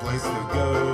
place to go.